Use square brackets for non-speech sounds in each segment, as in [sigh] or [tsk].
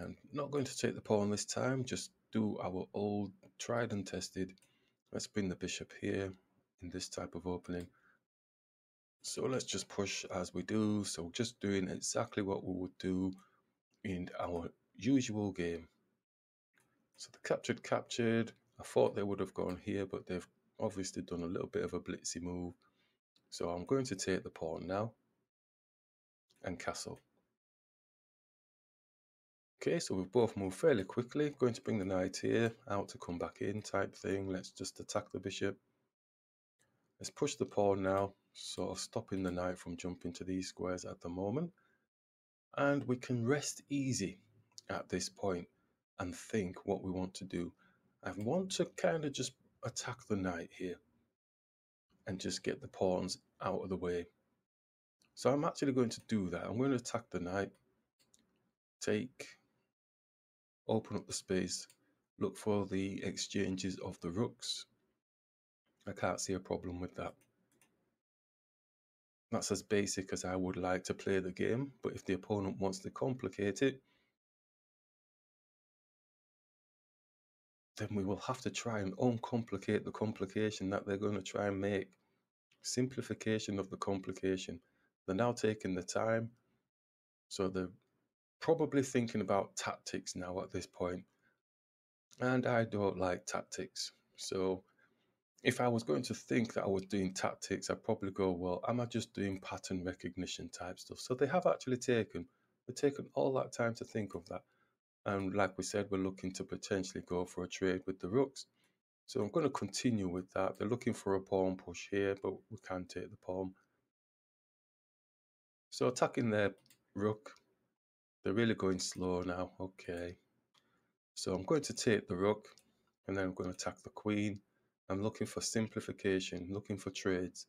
And not going to take the pawn this time, just do our old tried and tested. Let's bring the bishop here in this type of opening. So let's just push as we do. So just doing exactly what we would do in our usual game. So the captured captured. I thought they would have gone here, but they've obviously done a little bit of a blitzy move. So I'm going to take the pawn now and castle. Okay, so we've both moved fairly quickly. Going to bring the knight here, out to come back in type thing. Let's just attack the bishop. Let's push the pawn now, sort of stopping the knight from jumping to these squares at the moment. And we can rest easy at this point and think what we want to do. I want to kind of just attack the knight here and just get the pawns out of the way. So I'm actually going to do that. I'm going to attack the knight, take, open up the space, look for the exchanges of the rooks. I can't see a problem with that. That's as basic as I would like to play the game, but if the opponent wants to complicate it, then we will have to try and uncomplicate the complication that they're going to try and make. Simplification of the complication. They're now taking the time, so they're probably thinking about tactics now at this. And I don't like tactics. So if I was going to think that I was doing tactics, I'd probably go, well, am I just doing pattern recognition type stuff? So they have actually taken, they've taken all that time to think of that. And like we said, we're looking to potentially go for a trade with the rooks. So I'm going to continue with that. They're looking for a pawn push here, but we can't take the pawn. So attacking their rook. They're really going slow now. Okay. So I'm going to take the rook and then I'm going to attack the queen. I'm looking for simplification, looking for trades.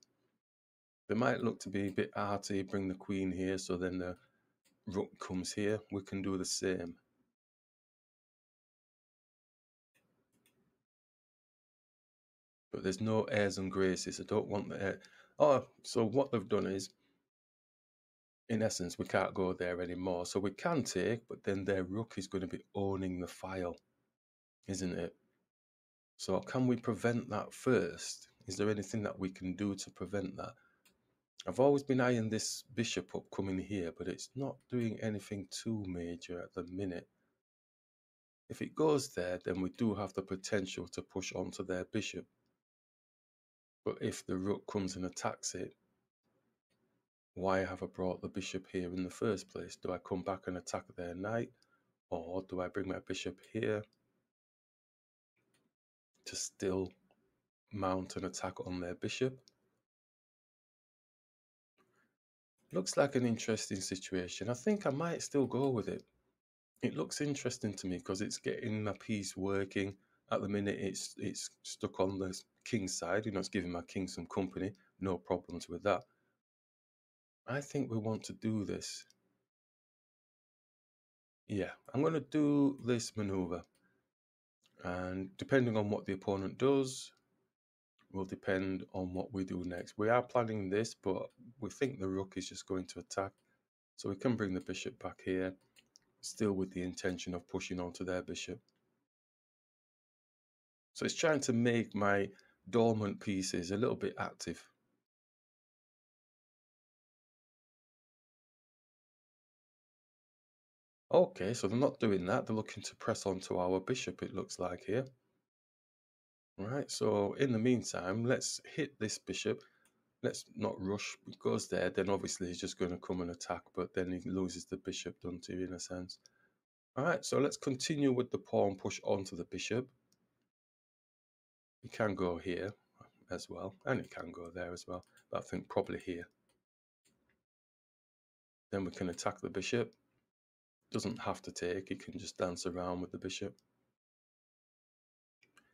They might look to be a bit arty, bring the queen here, so then the rook comes here. We can do the same. but there's no airs and graces. I don't want the air. Oh, so what they've done is, in essence, we can't go there anymore. So we can take, but then their rook is going to be owning the file, isn't it? So can we prevent that first? Is there anything that we can do to prevent that? I've always been eyeing this bishop up coming here, but it's not doing anything too major at the minute. If it goes there, then we do have the potential to push onto their bishop. But if the rook comes and attacks it, why have I brought the bishop here in the first place? Do I come back and attack their knight? Or do I bring my bishop here to still mount an attack on their bishop? Looks like an interesting situation. I think I might still go with it. It looks interesting to me because it's getting my piece working. At the minute, it's it's stuck on the king's side. You know, it's giving my king some company. No problems with that. I think we want to do this. Yeah, I'm going to do this maneuver. And depending on what the opponent does, will depend on what we do next. We are planning this, but we think the rook is just going to attack. So we can bring the bishop back here, still with the intention of pushing onto their bishop. So it's trying to make my dormant pieces a little bit active. Okay, so they're not doing that. They're looking to press on to our bishop, it looks like here. Right, so in the meantime, let's hit this bishop. Let's not rush. It goes there, then obviously he's just going to come and attack, but then he loses the bishop, doesn't he, in a sense. All right, so let's continue with the pawn push onto the bishop. You can go here as well, and it can go there as well, but I think probably here. Then we can attack the bishop. Doesn't have to take, he can just dance around with the bishop.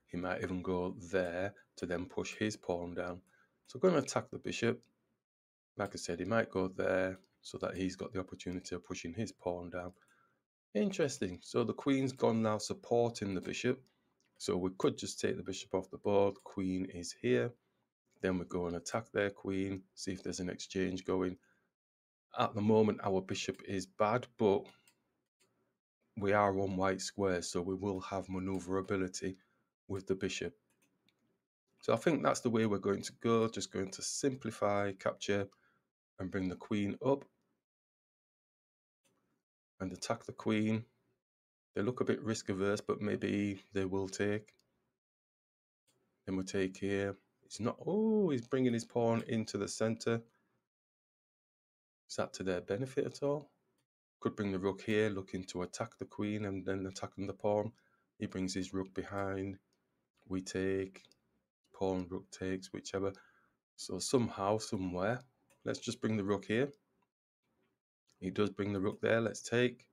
He might even go there to then push his pawn down. So going to attack the bishop. Like I said, he might go there so that he's got the opportunity of pushing his pawn down. Interesting. So the queen's gone now supporting the bishop. So we could just take the bishop off the board. Queen is here. Then we go and attack their queen, see if there's an exchange going. At the moment, our bishop is bad, but we are on white squares, so we will have maneuverability with the bishop. So I think that's the way we're going to go. Just going to simplify, capture, and bring the queen up. And attack the queen. They look a bit risk averse, but maybe they will take. Then we take here. It's not, oh, he's bringing his pawn into the center. Is that to their benefit at all? Could bring the rook here, looking to attack the queen and then attacking the pawn. He brings his rook behind. We take, pawn, rook takes, whichever. So somehow, somewhere, let's just bring the rook here. He does bring the rook there. Let's take.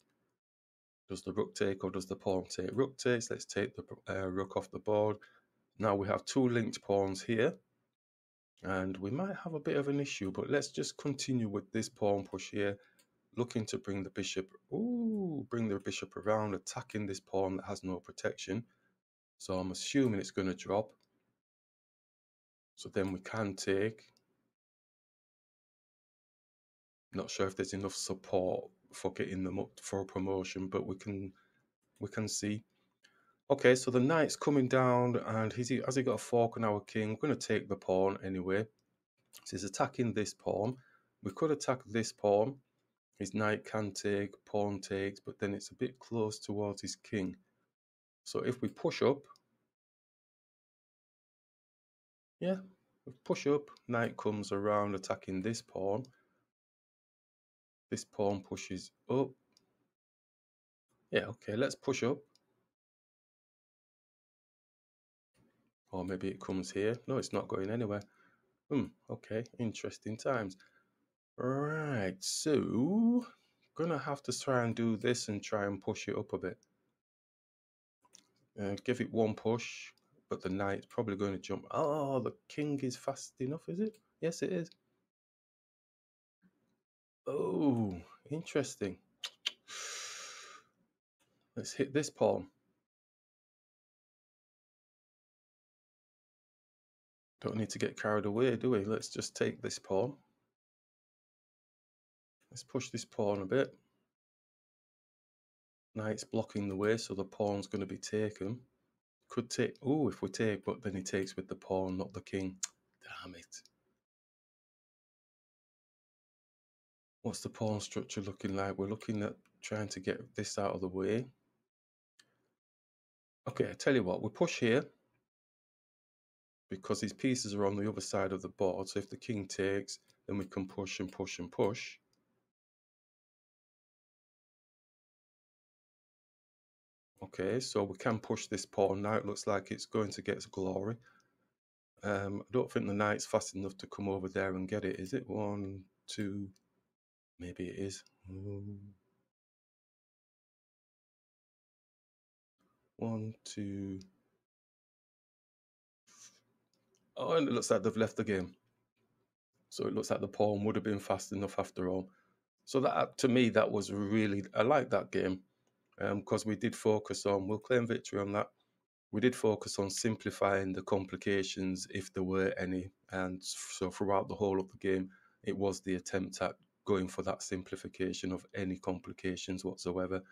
Does the rook take or does the pawn take? Rook takes. Let's take the uh, rook off the board. Now we have two linked pawns here. And we might have a bit of an issue, but let's just continue with this pawn push here looking to bring the bishop, ooh, bring the bishop around, attacking this pawn that has no protection. So I'm assuming it's going to drop. So then we can take. Not sure if there's enough support for getting them up for a promotion, but we can we can see. Okay, so the knight's coming down, and he's, has he got a fork on our king? We're going to take the pawn anyway. So he's attacking this pawn. We could attack this pawn, his knight can take, pawn takes, but then it's a bit close towards his king. So if we push up, yeah, push up, knight comes around attacking this pawn. This pawn pushes up. Yeah, okay, let's push up. Or maybe it comes here. No, it's not going anywhere. Hmm, okay, interesting times. Right, so gonna have to try and do this and try and push it up a bit. Uh, give it one push, but the knight's probably going to jump. Oh, the king is fast enough, is it? Yes, it is. Oh, interesting. Let's hit this pawn. Don't need to get carried away, do we? Let's just take this pawn. Let's push this pawn a bit. Knight's blocking the way, so the pawn's going to be taken. Could take... Oh, if we take, but then he takes with the pawn, not the king. [tsk] Damn it. What's the pawn structure looking like? We're looking at trying to get this out of the way. Okay, I tell you what, we push here because these pieces are on the other side of the board. So if the king takes, then we can push and push and push. Okay, so we can push this pawn now. It looks like it's going to get glory. Um, I don't think the knight's fast enough to come over there and get it, is it? One, two, maybe it is. One, two. Oh, and it looks like they've left the game. So it looks like the pawn would have been fast enough after all. So that to me, that was really I like that game because um, we did focus on, we'll claim victory on that. We did focus on simplifying the complications if there were any. And so throughout the whole of the game, it was the attempt at going for that simplification of any complications whatsoever.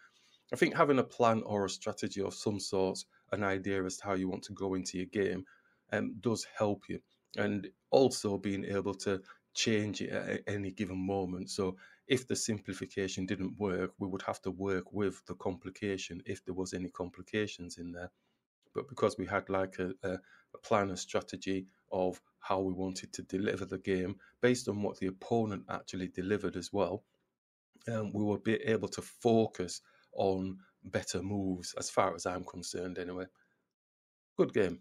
I think having a plan or a strategy of some sort, an idea as to how you want to go into your game, um, does help you. And also being able to change it at any given moment. So if the simplification didn't work, we would have to work with the complication if there was any complications in there. But because we had like a, a, a plan, a strategy of how we wanted to deliver the game based on what the opponent actually delivered as well, um, we would be able to focus on better moves as far as I'm concerned anyway. Good game.